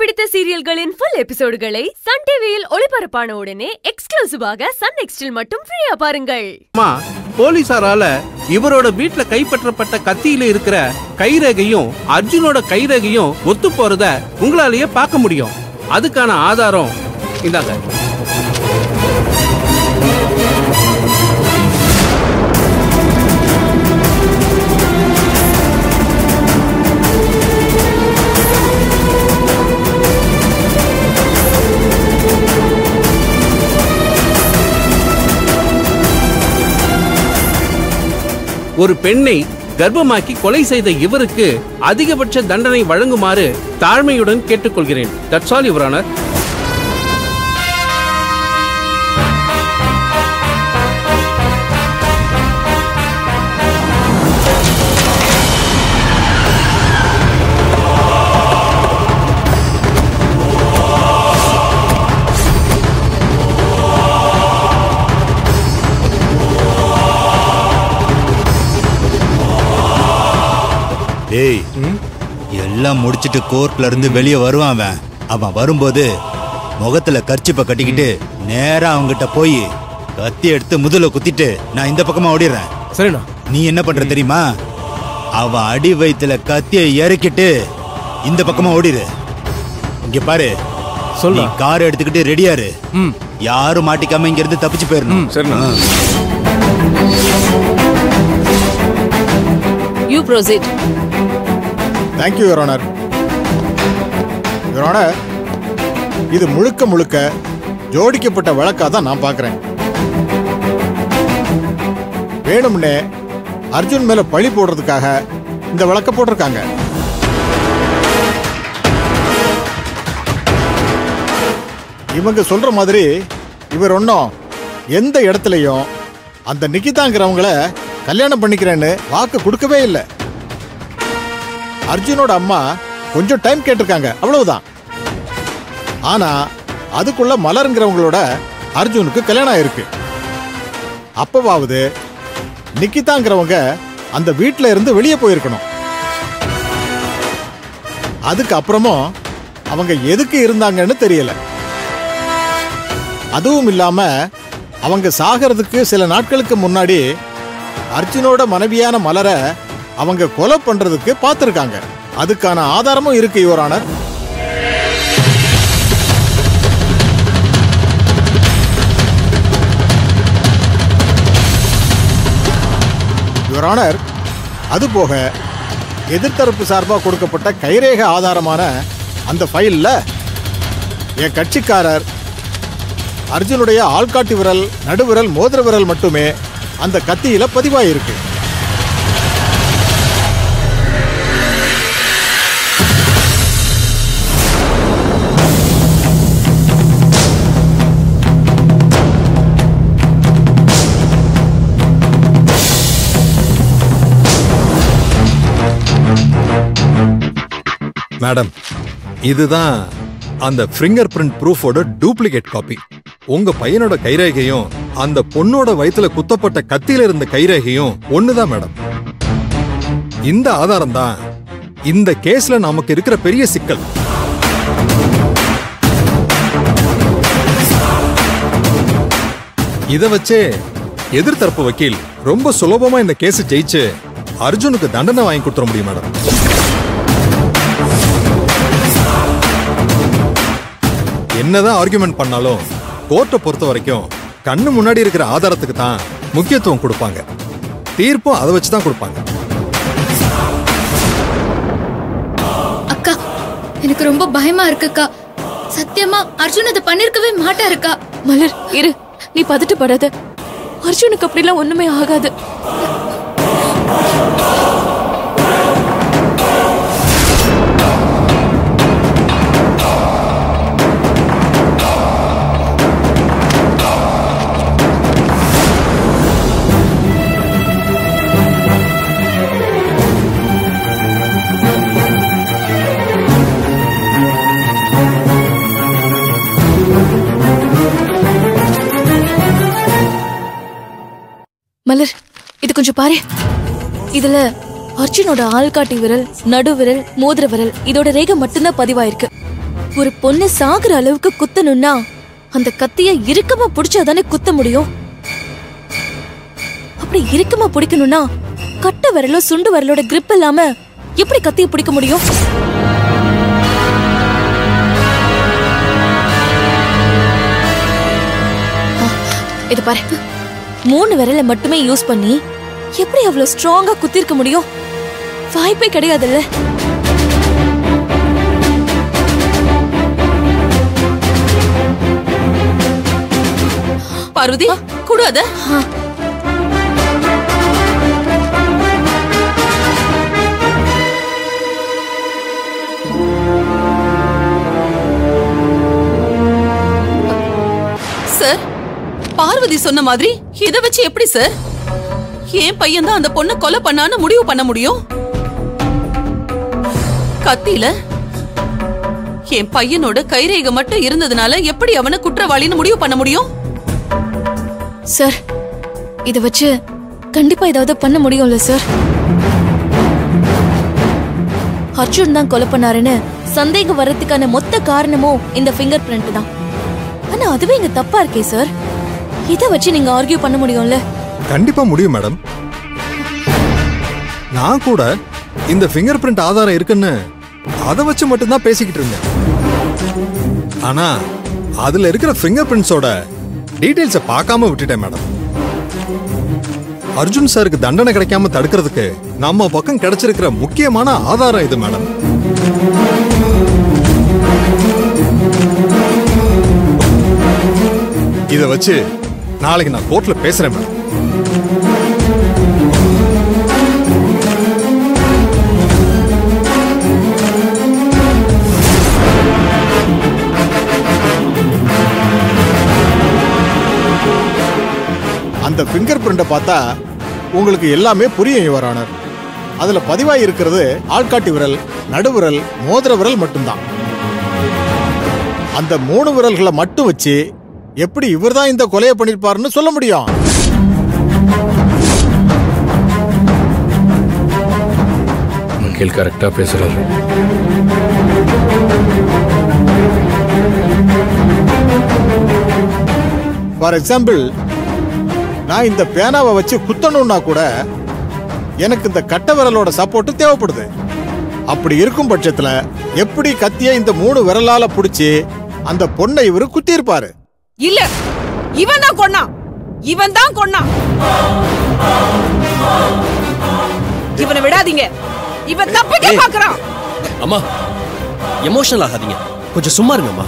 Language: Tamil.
பிடித்த சீரியல்களின் ஃபுல் எபிசோடுகளை சன் டிவியில் ஒளிபரப்பான உடனே எக்ஸ்க்ளூசிவாக சன் நெக்ஸ்டில் மட்டும் ஃப்ரீயா பாருங்கள். அம்மா போலீசாரால இவரோட வீட்ல கைப்பற்றப்பட்ட கத்தியில இருக்கிற கைரேகையும் அர்ஜுனோட கைரேகையும் ஒத்து போறத உங்களாலேயே பார்க்க முடியும். அதுக்கான ஆதாரம் இந்தாங்க. ஒரு பெண்ணை கர்ப்பமாக்கி கொலை செய்த இவருக்கு அதிகபட்ச தண்டனை வழங்குமாறு தாழ்மையுடன் கேட்டுக்கொள்கிறேன். தட்ஸ் ஆல் யுவர் டேய் எல்லாம் முடிச்சிட்டு கோர்ட்ல இருந்து வெளியே வருவான் அவன். அவன் வரும்போது முகத்துல கர்ச்சிப்பை கட்டிக்கிட்டு நேரா அவங்கிட்ட போய் கத்தி எடுத்து முதுல குத்திட்டு நான் இந்த பக்கமா ஓடிடுறேன். சரிண்ணா. நீ என்ன பண்ற தெரியுமா? அவன் அடி வயித்துல கத்தியை இறக்கிட்டு இந்த பக்கமா ஓடிடு. இங்க பாரு. சொல்லு. கார் எடுத்துக்கிட்டு ரெடியாரு. யாரும் மாட்டிக்காம இங்க இருந்து தப்பிச்சு போயிடணும். சரிண்ணா. You proceed thank you your honour your honour இது முழுக்க முழுக்க ஜோடிக்கப்பட்ட வழக்காக தான் நான் பார்க்குறேன். வேணும்னே அர்ஜுன் மேல பழி போடுறதுக்காக இந்த வழக்க போட்டிருக்காங்க. இவங்க சொல்ற மாதிரி இவர் ஒன்றும் எந்த இடத்துலையும் அந்த நிக்கிதாங்கிறவங்கள கல்யாணம் பண்ணிக்கிறேன்னு வாக்கு கொடுக்கவே இல்லை. அர்ஜுனோட அம்மா கொஞ்சம் டைம் கேட்டிருக்காங்க அவ்வளவுதான். ஆனா அதுக்குள்ள மலருங்கிறவங்களோட அர்ஜுனுக்கு கல்யாணம் ஆயிருக்கு. அப்பவாவது நிக்கிதாங்கிறவங்க அந்த வீட்டில் இருந்து வெளியே போயிருக்கணும். அதுக்கு அப்புறமும் அவங்க எதுக்கு இருந்தாங்கன்னு தெரியல. அதுவும் இல்லாம அவங்க சாகிறதுக்கு சில நாட்களுக்கு முன்னாடி அர்ஜுனோட மனைவியான மலரை அவங்க கொலை பண்றதுக்கு பார்த்துருக்காங்க. அதுக்கான ஆதாரமும் இருக்கு யுவர் யுவரானர் அதுபோக எதிர்த்தரப்பு சார்பாக கொடுக்கப்பட்ட கைரேக ஆதாரமான அந்த ஃபைலில் என் கட்சிக்காரர் அர்ஜுனுடைய ஆள்காட்டி விரல் நடுவிரல் மோதிர விரல் மட்டுமே அந்த கத்தியில பதிவாயிருக்கு. மேடம் இதுதான் அந்த ஃபிங்கர் பிரிண்ட் ப்ரூஃபோட டூப்ளிகேட் காப்பி உங்க பையனோட கைரேகையும் அந்த பொண்ணோட வயிற்றுல குத்தப்பட்ட கத்தியில இருந்த கைரேகையும் ஒண்ணுதான் மேடம் இந்த ஆதாரம் தான் இந்த கேஸ்ல நமக்கு இருக்கிற பெரிய சிக்கல். இத வச்சே எதிர்த்தரப்பு வக்கீல் ரொம்ப சுலபமா இந்த கேஸ் ஜெயிச்சு அர்ஜுனுக்கு தண்டனை வாங்கி கொடுத்துட முடியும் மேடம் என்னதான் ஆர்குமெண்ட் பண்ணாலும் கோர்ட்டை பொறுத்த வரைக்கும் கண்ணு முன்னாடி இருக்கிற ஆதாரத்துக்கு தான் முக்கியத்துவம் கொடுப்பாங்க. தீர்ப்பும் அதை வச்சு தான் கொடுப்பாங்க. அக்கா எனக்கு ரொம்ப பயமா இருக்குக்கா. சத்தியமா அர்ஜுன் அதை பண்ணிருக்கவே மாட்டாருக்கா. மலர் இரு. நீ பதட்டப்படாத. அர்ஜுனுக்கு அப்படிலாம் ஒண்ணுமே ஆகாது. மலர் இது கொஞ்சம் பாரு. இதுல அர்ஜுனோட ஆள்காட்டி விரல் நடு விரல் மோதிர விரல் இதோட ரேகை மட்டும்தான் பதிவாயிருக்கு. ஒரு பொண்ணு சாகுற அளவுக்கு குத்தணும்னா அந்த கத்திய இறுக்கமா புடிச்சாதானே குத்த முடியும்? அப்படி இறுக்கமா பிடிக்கணும்னா கட்ட விரலோ சுண்டு விரலோட கிரிப் இல்லாம எப்படி கத்திய பிடிக்க முடியும்? இது பாரு. மூணு விரலை மட்டுமே யூஸ் பண்ணி எப்படி அவ்வளவு ஸ்ட்ராங்கா குத்திருக்க முடியும்? வாய்ப்பே கிடையாதுல்ல. பார்வதி கொடு பார்வதி சொன்ன மாதிரி இத வச்சு எப்படி சார் என் பையன் தான் அந்த பொண்ணை கொலை பண்ணான்னு முடிவு பண்ண முடியும்? கத்தியில என் பையனோட கைரேகை மட்டும் இருந்ததுனால எப்படி அவனை குற்றவாளின்னு முடிவு பண்ண முடியும்? சார் இத வச்சு கண்டிப்பா ஏதாவது பண்ண முடியும்ல சார் அர்ஜுன் தான் கொலை பண்ணாருன்னு சந்தேகம் வர்றதுக்கான மொத்த காரணமும் இந்த ஃபிங்கர் பிரிண்ட் தான். ஆனா அதுவே இங்க தப்பா இருக்கே சார் இதை வச்சு நீங்க ஆர்கியூ பண்ண முடியும்ல? கண்டிப்பா முடியும் மேடம் நான் கூட இந்த ஃபிங்கர் பிரிண்ட் ஆதாரம் இருக்குன்னு அதை வச்சு மட்டும்தான் பேசிக்கிட்டு இருந்தேன். ஆனா அதுல இருக்கிற ஃபிங்கர் பிரிண்ட்ஸோட டீட்டெயில்ஸை பார்க்காம விட்டுட்டேன் மேடம் அர்ஜுன் சாருக்கு தண்டனை கிடைக்காம தடுக்கிறதுக்கு நம்ம பக்கம் கிடைச்சிருக்கிற முக்கியமான ஆதாரம் இது மேடம் இதை வச்சு நாளைக்கு நான் கோர்ட்ல பேசுறேன் மேடம். அந்த ஃபிங்கர் பிரிண்டை பார்த்தா உங்களுக்கு எல்லாமே புரியும் யுவர் ஆனர் அதுல பதிவாகி இருக்கிறது ஆள்காட்டி விரல் நடுவிரல் மோதிர விரல் மட்டும்தான். அந்த மூணு விரல்களை மட்டும் வச்சு எப்படி இவர்தான் இந்த கொலையை பண்ணிருப்பாருன்னு சொல்ல முடியும்? அங்கில் கரெக்டா பேசுறாரு. ஃபார் எக்ஸாம்பிள் நான் இந்த பேனாவை வச்சு குத்தணும்னா கூட எனக்கு இந்த கட்ட விரலோட சப்போர்ட் தேவைப்படுது. அப்படி இருக்கும் பட்சத்துல எப்படி கத்திய இந்த மூணு விரலால புடிச்சு அந்த பொண்ணை இவரு குத்தி இருப்பாரு இல்ல இவன் தான் கொன்னான். இவன் தான் கொன்னான். இவனை விடாதீங்க. இவன் தப்பிக்க பாக்குறான் அம்மா எமோஷனல் ஆகாதீங்க. கொஞ்சம் சும்மா இருங்கம்மா.